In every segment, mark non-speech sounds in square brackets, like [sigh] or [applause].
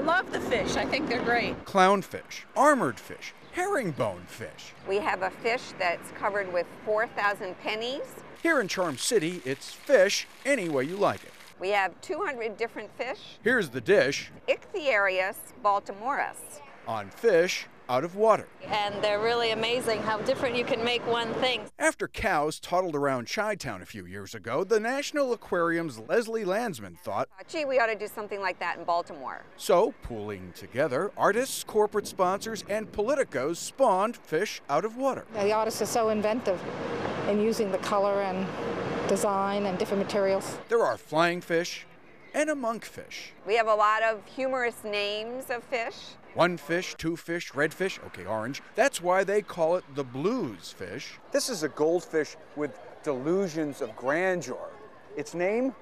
love the fish. I think they're great. Clownfish, armored fish, herringbone fish. We have a fish that's covered with 4,000 pennies. Here in Charm City, it's fish any way you like it. We have 200 different fish. Here's the dish Ichthyarius baltimoris. on fish out of water. and they're really amazing how different you can make one thing. After cows toddled around Chi-Town a few years ago, the National Aquarium's Leslie Landsman thought, ah, Gee, we ought to do something like that in Baltimore. so pooling together, artists, corporate sponsors, and politicos spawned fish out of water. The artists are so inventive in using the color and design and different materials. There are flying fish and a monkfish. We have a lot of humorous names of fish. One fish, two fish, red fish, okay, orange. That's why they call it the blues fish. This is a goldfish with delusions of grandeur. Its name?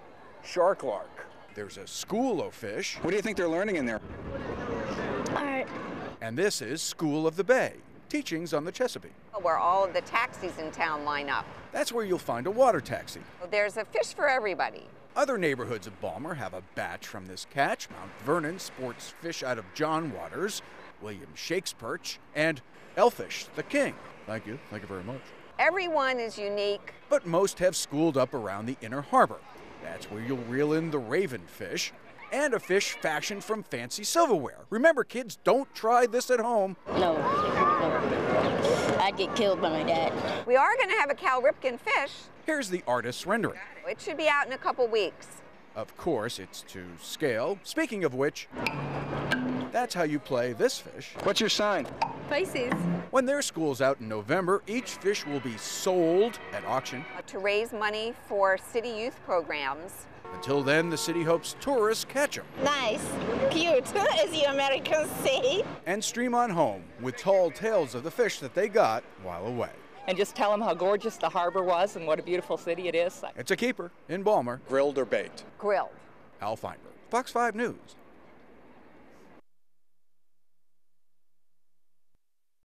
Sharklark. There's a school of fish, What do you think they're learning in there? All right. And this is School of the Bay, teachings on the Chesapeake. Where all of the taxis in town line up. That's where you'll find a water taxi. There's a fish for everybody. Other neighborhoods of Balmer have a batch from this catch. Mount Vernon sports fish out of John Waters, William Shake's perch, and Elfish, the king. Thank you. Thank you very much. Everyone is unique. But most have schooled up around the inner harbor. That's where you'll reel in the raven fish and a fish fashioned from fancy silverware. Remember, kids, don't try this at home. No, no. I'd get killed by my dad. We are going to have a Cal Ripken fish. Here's the artist's rendering. It should be out in a couple weeks. Of course, it's to scale. Speaking of which, that's how you play this fish. What's your sign? Pisces. When their school's out in November, each fish will be sold at auction. To raise money for city youth programs. Until then, the city hopes tourists catch them Nice, cute, [laughs] as you Americans say. and stream on home with tall tales of the fish that they got while away. and just tell them how gorgeous the harbor was and what a beautiful city it is. It's a keeper in Balmer. Grilled or baked? Grilled. Al Feinberg, Fox 5 News.